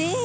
Sí.